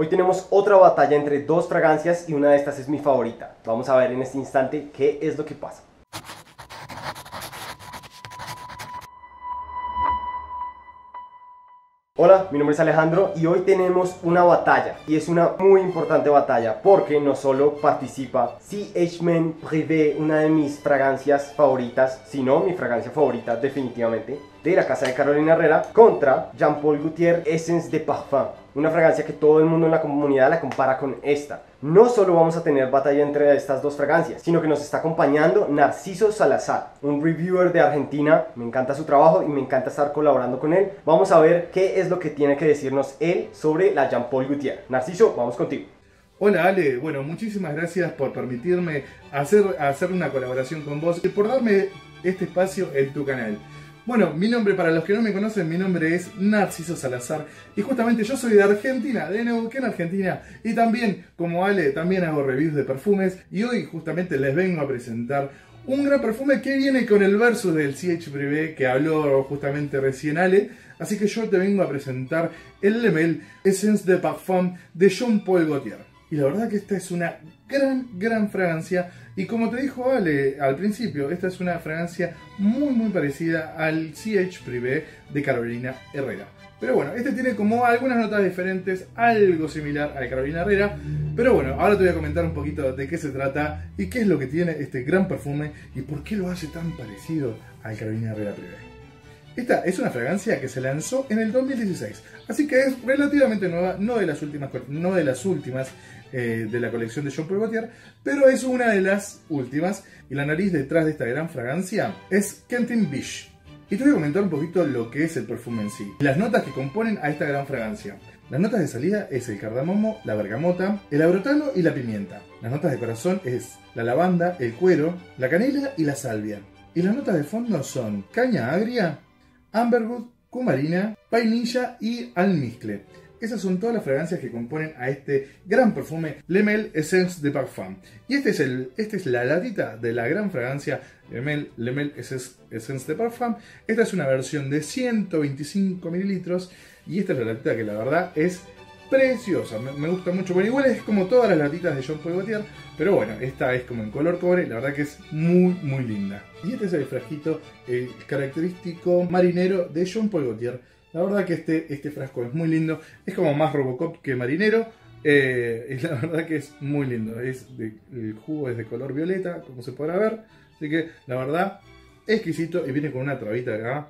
Hoy tenemos otra batalla entre dos fragancias y una de estas es mi favorita. Vamos a ver en este instante qué es lo que pasa. Hola, mi nombre es Alejandro y hoy tenemos una batalla y es una muy importante batalla porque no solo participa CH Men Privé, una de mis fragancias favoritas, sino mi fragancia favorita definitivamente, de la casa de Carolina Herrera contra Jean Paul Gaultier Essence de Parfum. Una fragancia que todo el mundo en la comunidad la compara con esta. No solo vamos a tener batalla entre estas dos fragancias, sino que nos está acompañando Narciso Salazar, un reviewer de Argentina. Me encanta su trabajo y me encanta estar colaborando con él. Vamos a ver qué es lo que tiene que decirnos él sobre la Jean Paul Gaultier. Narciso, vamos contigo. Hola Ale, bueno, muchísimas gracias por permitirme hacer, hacer una colaboración con vos y por darme este espacio en tu canal. Bueno, mi nombre, para los que no me conocen, mi nombre es Narciso Salazar y justamente yo soy de Argentina, de Neuquén, Argentina. Y también, como Ale, también hago reviews de perfumes y hoy justamente les vengo a presentar un gran perfume que viene con el verso del CH Privé que habló justamente recién Ale. Así que yo te vengo a presentar el Lemel Essence de Parfum de Jean Paul Gaultier. Y la verdad que esta es una gran, gran fragancia. Y como te dijo Ale al principio, esta es una fragancia muy, muy parecida al CH Privé de Carolina Herrera. Pero bueno, este tiene como algunas notas diferentes, algo similar al Carolina Herrera. Pero bueno, ahora te voy a comentar un poquito de qué se trata y qué es lo que tiene este gran perfume y por qué lo hace tan parecido al Carolina Herrera Privé. Esta es una fragancia que se lanzó en el 2016, así que es relativamente nueva, no de las últimas, no de, las últimas eh, de la colección de Jean Paul Gaultier, pero es una de las últimas. Y la nariz detrás de esta gran fragancia es Kentin Bish. Y te voy a comentar un poquito lo que es el perfume en sí. Las notas que componen a esta gran fragancia. Las notas de salida es el cardamomo, la bergamota, el agrotano y la pimienta. Las notas de corazón es la lavanda, el cuero, la canela y la salvia. Y las notas de fondo son caña agria, amberwood, cumarina, vainilla y almizcle. Esas son todas las fragancias que componen a este gran perfume Lemel Essence de Parfum. Y este es, el, este es la latita de la gran fragancia Lemel, Lemel Essence de Parfum. Esta es una versión de 125 mililitros y esta es la latita que la verdad es preciosa, me, gusta mucho. Bueno, igual es como todas las latitas de Jean Paul Gaultier, pero bueno, esta es como en color cobre, la verdad que es muy, muy linda. Y este es el frasquito, el característico marinero de Jean Paul Gaultier. La verdad que este, este frasco es muy lindo, es como más Robocop que marinero. Eh, y la verdad que es muy lindo, es el jugo es de color violeta, como se podrá ver. Así que la verdad, exquisito y viene con una trabita acá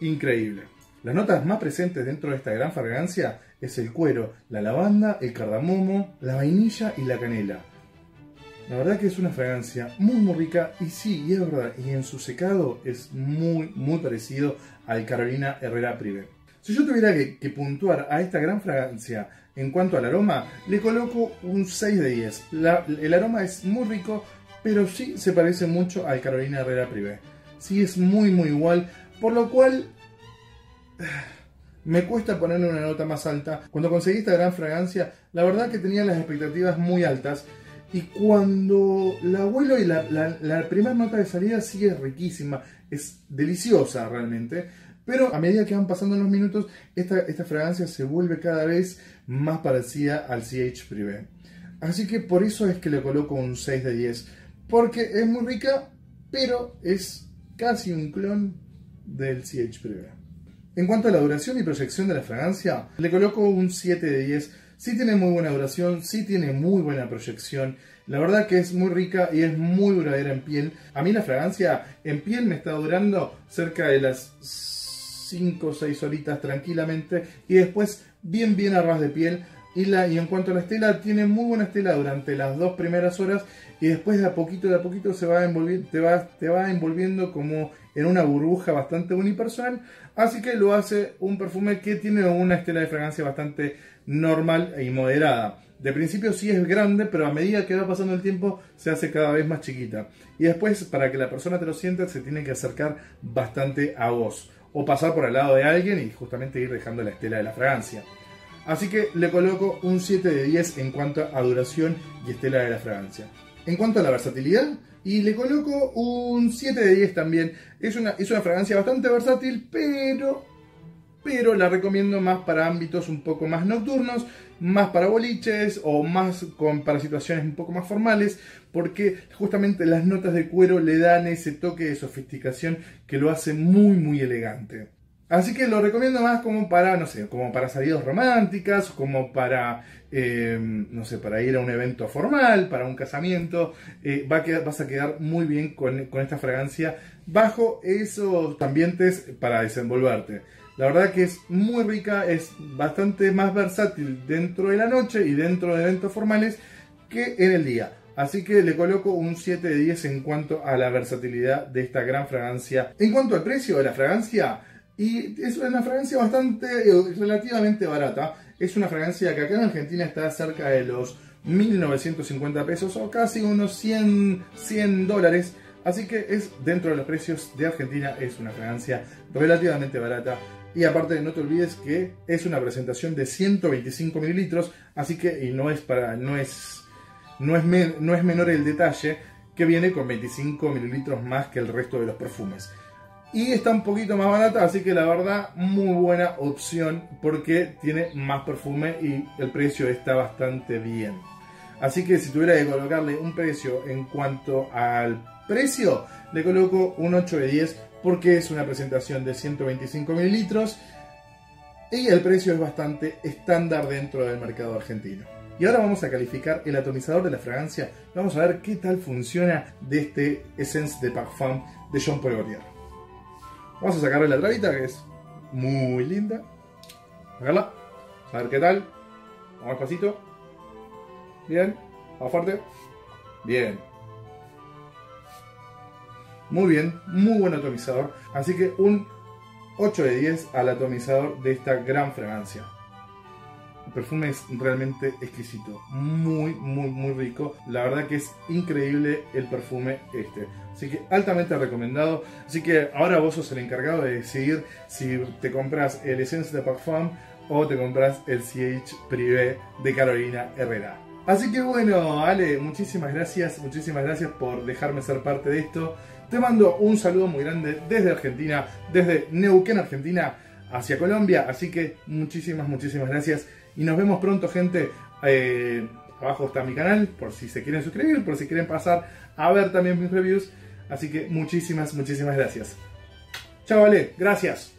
increíble. Las notas más presentes dentro de esta gran fragancia es el cuero, la lavanda, el cardamomo, la vainilla y la canela. La verdad que es una fragancia muy muy rica y sí, y es verdad, y en su secado es muy muy parecido al Carolina Herrera Privé. Si yo tuviera que, puntuar a esta gran fragancia en cuanto al aroma, le coloco un 6 de 10. el aroma es muy rico, pero sí se parece mucho al Carolina Herrera Privé. Sí es muy muy igual, por lo cual me cuesta ponerle una nota más alta. Cuando conseguí esta gran fragancia, la verdad que tenía las expectativas muy altas. Y cuando la huelo y la, primera nota de salida sí es riquísima, es deliciosa realmente. Pero a medida que van pasando los minutos, esta, esta fragancia se vuelve cada vez más parecida al CH Privé. Así que por eso es que le coloco un 6 de 10. Porque es muy rica, pero es casi un clon del CH Privé. En cuanto a la duración y proyección de la fragancia, le coloco un 7 de 10. Sí tiene muy buena duración, sí tiene muy buena proyección. La verdad que es muy rica y es muy duradera en piel. A mí la fragancia en piel me está durando cerca de las 5 o 6 horitas tranquilamente. Y después bien bien a ras de piel. Y, la, y en cuanto a la estela, tiene muy buena estela durante las dos primeras horas y después de a poquito de a poquito se va te, va, te va envolviendo como en una burbuja bastante unipersonal. Así que lo hace un perfume que tiene una estela de fragancia bastante normal y moderada. De principio sí es grande, pero a medida que va pasando el tiempo se hace cada vez más chiquita. Y después, para que la persona te lo sienta, se tiene que acercar bastante a vos. O pasar por al lado de alguien y justamente ir dejando la estela de la fragancia. Así que le coloco un 7 de 10 en cuanto a duración y estela de la fragancia. En cuanto a la versatilidad, y le coloco un 7 de 10 también. Es una, es una fragancia bastante versátil, pero pero la recomiendo más para ámbitos un poco más nocturnos, más para boliches o más para situaciones un poco más formales, porque justamente las notas de cuero le dan ese toque de sofisticación que lo hace muy muy elegante. Así que lo recomiendo más como para, no sé, como para salidas románticas, como para, eh, no sé, para ir a un evento formal, para un casamiento. Eh, va a vas a quedar muy bien con, con esta fragancia bajo esos ambientes para desenvolverte. La verdad que es muy rica, es bastante más versátil dentro de la noche y dentro de eventos formales que en el día. Así que le coloco un 7 de 10 en cuanto a la versatilidad de esta gran fragancia. En cuanto al precio de la fragancia, y es una fragancia bastante, eh, relativamente barata. Es una fragancia que acá en Argentina está cerca de los 1950 pesos o casi unos 100, 100 dólares. Así que es dentro de los precios de Argentina, es una fragancia relativamente barata y aparte no te olvides que es una presentación de 125 mililitros, así que y no es para no es no es, no es menor el detalle que viene con 25 mililitros más que el resto de los perfumes. Y está un poquito más barata, así que la verdad muy buena opción porque tiene más perfume y el precio está bastante bien. Así que si tuviera que colocarle un precio en cuanto al precio, le coloco un 8 de 10 porque es una presentación de 125 mililitros y el precio es bastante estándar dentro del mercado argentino. Y ahora vamos a calificar el atomizador de la fragancia. Vamos a ver qué tal funciona de este Essence de Parfum de Jean Paul Gaultier. Vamos a sacarle la trabita que es muy linda. Sacarla. A ver qué tal. Vamos despacito. Bien. Vamos fuerte. Bien. Muy bien, muy buen atomizador. Así que un 8 de 10 al atomizador de esta gran fragancia. Perfume es realmente exquisito, muy, muy, muy rico. La verdad que es increíble el perfume este. Así que altamente recomendado. Así que ahora vos sos el encargado de decidir si te compras el Essence de Parfum o te compras el CH Privé de Carolina Herrera. Así que bueno, Ale, muchísimas gracias, muchísimas gracias por dejarme ser parte de esto. Te mando un saludo muy grande desde Argentina, desde Neuquén, Argentina, hacia Colombia. Así que muchísimas, muchísimas gracias. Y nos vemos pronto, gente. Eh, abajo está mi canal, por si se quieren suscribir, por si quieren pasar a ver también mis reviews. Así que muchísimas, muchísimas gracias. Chao, gracias.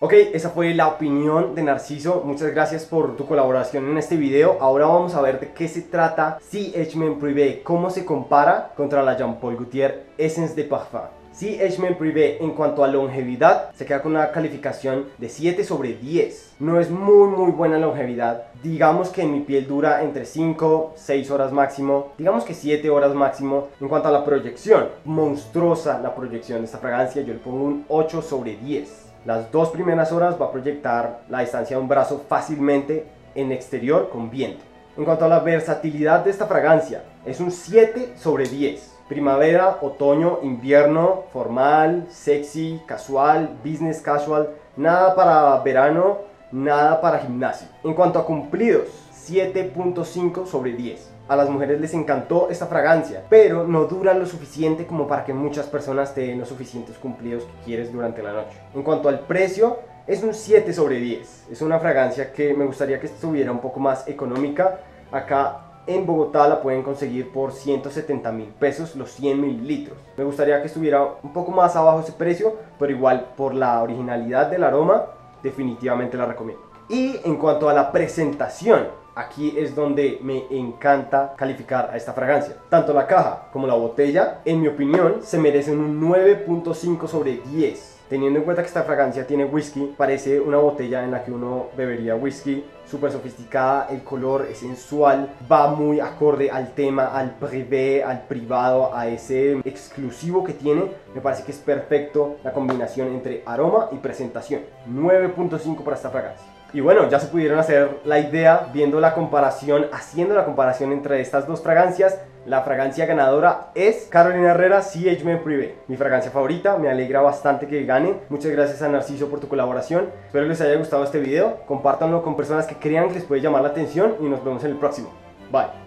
Ok, esa fue la opinión de Narciso. Muchas gracias por tu colaboración en este video. Ahora vamos a ver de qué se trata CH Privé, cómo se compara contra la Jean Paul Gaultier Essence de Parfum. CH Privé en cuanto a longevidad se queda con una calificación de 7 sobre 10. No es muy muy buena longevidad. Digamos que mi piel dura entre 5, 6 horas máximo. Digamos que 7 horas máximo. En cuanto a la proyección, monstruosa la proyección de esta fragancia. Yo le pongo un 8 sobre 10. Las dos primeras horas va a proyectar la distancia de un brazo fácilmente en exterior con viento. En cuanto a la versatilidad de esta fragancia, es un 7 sobre 10. Primavera, otoño, invierno, formal, sexy, casual, business casual, nada para verano, nada para gimnasio. En cuanto a cumplidos, 7.5 sobre 10 a las mujeres les encantó esta fragancia, pero no dura lo suficiente como para que muchas personas te den los suficientes cumplidos que quieres durante la noche. En cuanto al precio, es un 7 sobre 10. Es una fragancia que me gustaría que estuviera un poco más económica. Acá en Bogotá la pueden conseguir por 170 mil pesos los 100 mililitros. Me gustaría que estuviera un poco más abajo ese precio, pero igual por la originalidad del aroma, definitivamente la recomiendo. Y en cuanto a la presentación, aquí es donde me encanta calificar a esta fragancia. Tanto la caja como la botella, en mi opinión, se merecen un 9.5 sobre 10. Teniendo en cuenta que esta fragancia tiene whisky, parece una botella en la que uno bebería whisky, súper sofisticada, el color es sensual, va muy acorde al tema, al privé, al privado, a ese exclusivo que tiene. Me parece que es perfecto la combinación entre aroma y presentación. 9.5 para esta fragancia. Y bueno, ya se pudieron hacer la idea viendo la comparación, haciendo la comparación entre estas dos fragancias. La fragancia ganadora es Carolina Herrera CH Privé, mi fragancia favorita. Me alegra bastante que gane. Muchas gracias a Narciso por tu colaboración. Espero les haya gustado este video. Compártanlo con personas que crean que les puede llamar la atención y nos vemos en el próximo. Bye.